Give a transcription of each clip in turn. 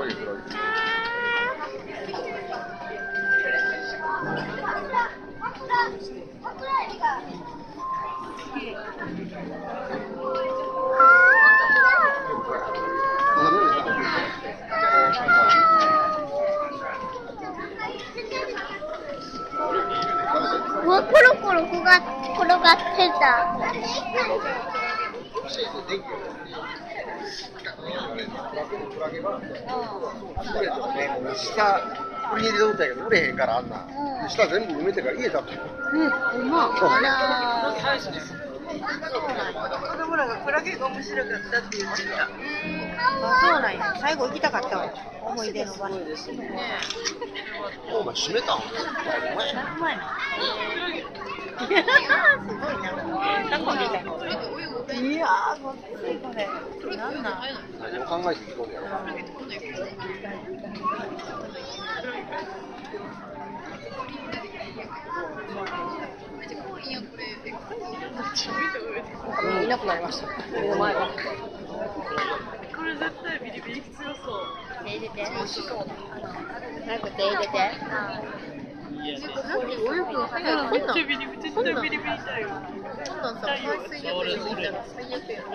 들어가게 들어가게 뭐 코로코로 그가 코로가 틀다. 転がってた。下、売り入れとったけど、売れへん。からあん。な。下全部埋めてから家だったよ。うん、うまっ。そうあら子供らがクラゲが面白かったって言ってた。あ、そうなん。や。最後行きたかったわ。思い出の場所。お前閉めたん。うまいな。すごいな。タコみたいな。いやー、ごっついこれ。なんなん何を考えて聞こうやろ。いなくなりました。目の前が。これ絶対ビリビリ強そう。手入れて。早く手入れて。泳ぐの早い。こんなん、めっちゃビリビリ、絶対ビリビリだよ。こんなんさ、海水浴に行ったら最悪やん。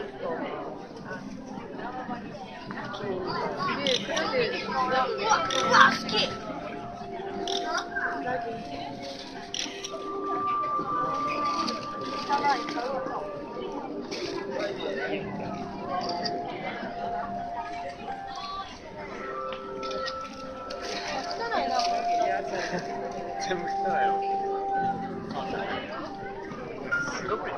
で、クラゲが、うわ、好き全部汚いよ。すごくいい。